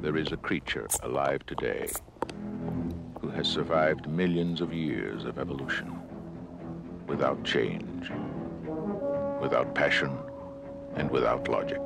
there is a creature alive today who has survived millions of years of evolution without change, without passion, and without logic.